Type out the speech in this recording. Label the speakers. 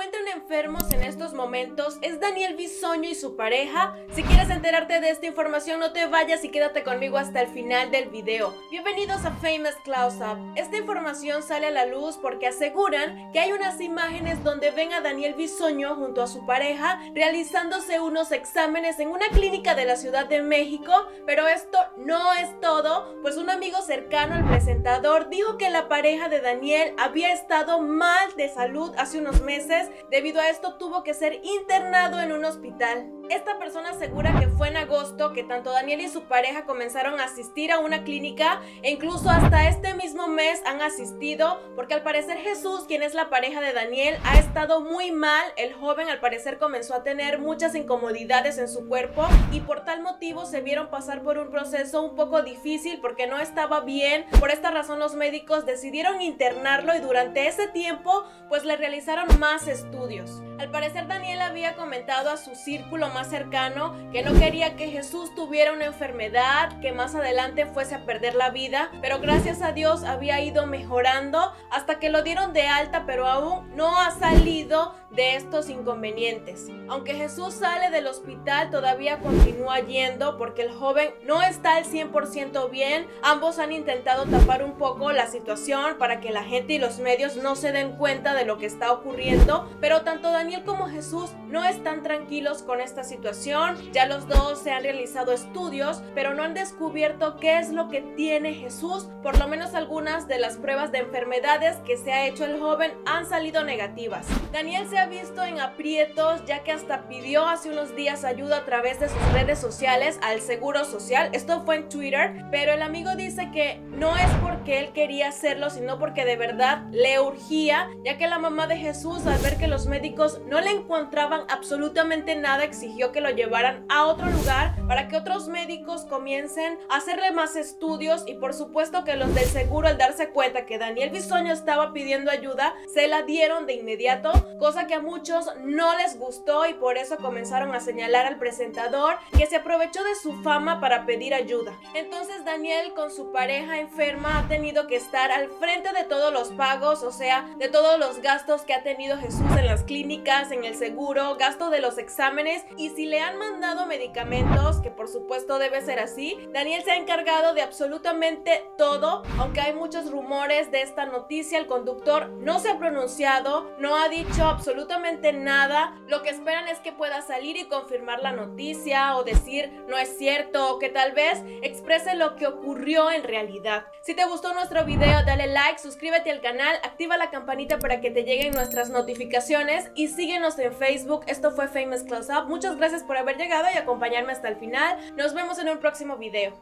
Speaker 1: encuentran enfermos en estos momentos es Daniel Bisoño y su pareja. Si quieres enterarte de esta información, no te vayas y quédate conmigo hasta el final del video. Bienvenidos a Famous Close Up. Esta información sale a la luz porque aseguran que hay unas imágenes donde ven a Daniel Bisoño junto a su pareja realizándose unos exámenes en una clínica de la Ciudad de México, pero esto no es todo, pues un amigo cercano al presentador dijo que la pareja de Daniel había estado mal de salud hace unos meses, debido a esto tuvo que ser internado en un hospital. Esta persona asegura que fue en agosto que tanto Daniel y su pareja comenzaron a asistir a una clínica e incluso hasta este mismo mes han asistido porque al parecer Jesús, quien es la pareja de Daniel, ha estado muy mal. El joven al parecer comenzó a tener muchas incomodidades en su cuerpo y por tal motivo se vieron pasar por un proceso un poco difícil porque no estaba bien. Por esta razón los médicos decidieron internarlo y durante ese tiempo pues le realizaron más estudios. Al parecer Daniel había comentado a su círculo más cercano que no quería que Jesús tuviera una enfermedad, que más adelante fuese a perder la vida, pero gracias a Dios había ido mejorando hasta que lo dieron de alta, pero aún no ha salido de estos inconvenientes. Aunque Jesús sale del hospital, todavía continúa yendo porque el joven no está al 100% bien. Ambos han intentado tapar un poco la situación para que la gente y los medios no se den cuenta de lo que está ocurriendo, pero tanto Daniel como Jesús no están tranquilos con esta situación. Ya los dos se han realizado estudios, pero no han descubierto qué es lo que tiene Jesús. Por lo menos algunas de las pruebas de enfermedades que se ha hecho el joven han salido negativas. Daniel se ha visto en aprietos ya que hasta pidió hace unos días ayuda a través de sus redes sociales al Seguro Social. Esto fue en Twitter, pero el amigo dice que no es porque él quería hacerlo, sino porque de verdad le urgía, ya que la mamá de Jesús al ver que los médicos no le encontraban absolutamente nada exigió que lo llevaran a otro lugar para que otros médicos comiencen a hacerle más estudios y por supuesto que los del seguro al darse cuenta que Daniel Bisoño estaba pidiendo ayuda, se la dieron de inmediato, cosa que que a muchos no les gustó y por eso comenzaron a señalar al presentador que se aprovechó de su fama para pedir ayuda. Entonces Daniel con su pareja enferma ha tenido que estar al frente de todos los pagos, o sea, de todos los gastos que ha tenido Jesús en las clínicas, en el seguro, gasto de los exámenes y si le han mandado medicamentos, que por supuesto debe ser así, Daniel se ha encargado de absolutamente todo, aunque hay muchos rumores de esta noticia, el conductor no se ha pronunciado, no ha dicho absolutamente nada. Lo que esperan es que pueda salir y confirmar la noticia o decir no es cierto o que tal vez exprese lo que ocurrió en realidad. Si te gustó nuestro video, dale like, suscríbete al canal, activa la campanita para que te lleguen nuestras notificaciones y síguenos en Facebook. Esto fue Famous Close Up. Muchas gracias por haber llegado y acompañarme hasta el final. Nos vemos en un próximo video.